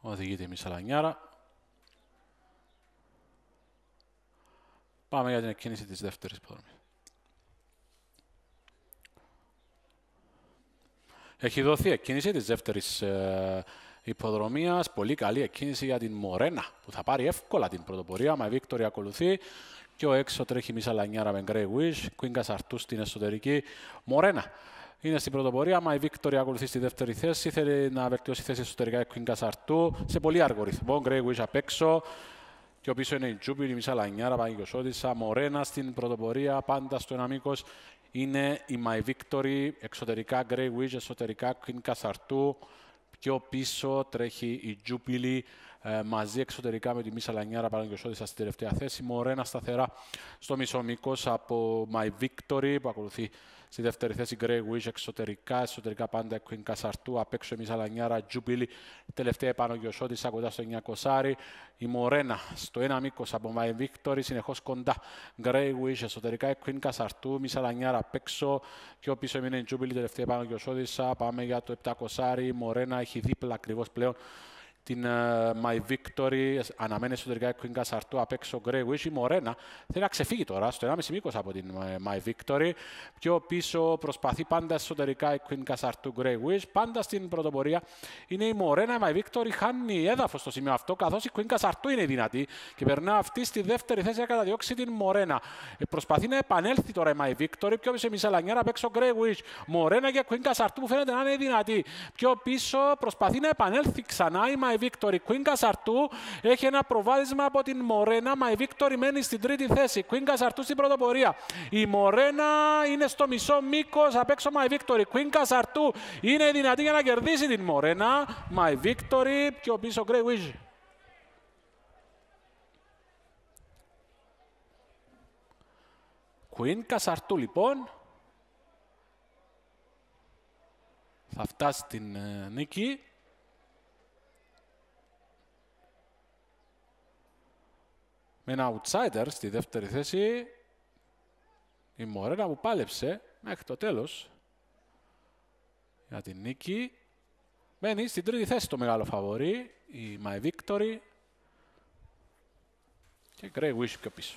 Οδηγείται η Μισαλανιάρα. Πάμε για την εκκίνηση της δεύτερης υποδρομής. Έχει δοθεί εκκίνηση της δεύτερης ε, υποδρομίας. Πολύ καλή εκκίνηση για την Μορένα που θα πάρει εύκολα την πρωτοπορία. Μα η Βίκτορη ακολουθεί. Πιο έξω τρέχει Μίσα Λανιάρα με Γκρέι Wish. Κουίνκα Αρτού στην εσωτερική. Μορένα είναι στην πρωτοπορία. Μα η Βίκτορη ακολουθεί στη δεύτερη θέση. Θέλει να βελτιώσει θέση εσωτερικά η Κουίνκα Αρτού σε πολύ αργό ρυθμό. Γκρέι Wish απ' έξω. Και ο πίσω είναι η Τζούπιλ, η Μίσα Λανιάρα, Παγιωσότησα, Μορένα στην πρωτοπορία. Πάντα στο ένα μήκο είναι η My Victory, εξωτερικά Grey Wish, εσωτερικά Queen Κασαρτού. Πιο πίσω τρέχει η Jubilee ε, μαζί εξωτερικά με τη Μίσα Λανιάρα Παναγιωσόδησα στην τελευταία θέση. Μορένα σταθερά στο μισό μήκος από My Victory που ακολουθεί στη δεύτερη θέση Grey Wish εξωτερικά, εσωτερικά πάντα Queen Κασαρτού, απ' έξω η Μίσα Λανιάρα, Jubilee, τελευταία Παναγιωσόδησα κοντά στο 900. Η Μορένα στο ένα μήκος από My Victory, συνεχώς κοντά Grey Wish εσωτερικά, Queen Κασαρτού, Μίσα Λανιάρα απ' έξω, πιο πίσω έμεινε η Jubilee τελευταία Παναγιωσόδησα. Πάμε για το 700. Η Μορένα έχει δίπλα ακριβώς πλέον την uh, My Victory, αναμένει εσωτερικά η Queen Casartu απ' έξω Grey Wish. Η Μορένα θέλει να ξεφύγει τώρα στο 1,5 μήκος από την uh, My Victory. Πιο πίσω προσπαθεί πάντα εσωτερικά η Queen Casartu Grey Wish. Πάντα στην πρωτοπορία είναι η Μορένα. Η My Victory χάνει έδαφος στο σημείο αυτό, καθώς η Queen Casartu είναι δυνατή και περνά αυτή στη δεύτερη θέση να καταδιώξει την Μορένα. Ε, προσπαθεί να επανέλθει τώρα η My Victory. Πιο πίσω η Μισελανιέρα απ' έξω Grey Wish. Μορένα και Queen Casartu που φαίνεται να είναι δυνατή. Πιο πίσω προσπαθεί να επανέλθει ξανά η My Victory. Queen Casartu έχει ένα προβάδισμα από την Μορένα. My Victory μένει στην τρίτη θέση. Queen Casartu στην πρωτοπορία. Η Μορένα είναι στο μισό μήκος απ' έξω My Victory. Queen Casartu είναι δυνατή για να κερδίσει την Μορένα. My Victory πιο πίσω Grey Wish. Queen Casartu λοιπόν θα φτάσει την ε, νίκη. Με ένα outsider στη δεύτερη θέση η Μορένα που πάλεψε μέχρι το τέλος για την νίκη. Μένει στην τρίτη θέση το μεγάλο φαβορή, η My Victory και Grey Wish πιο πίσω.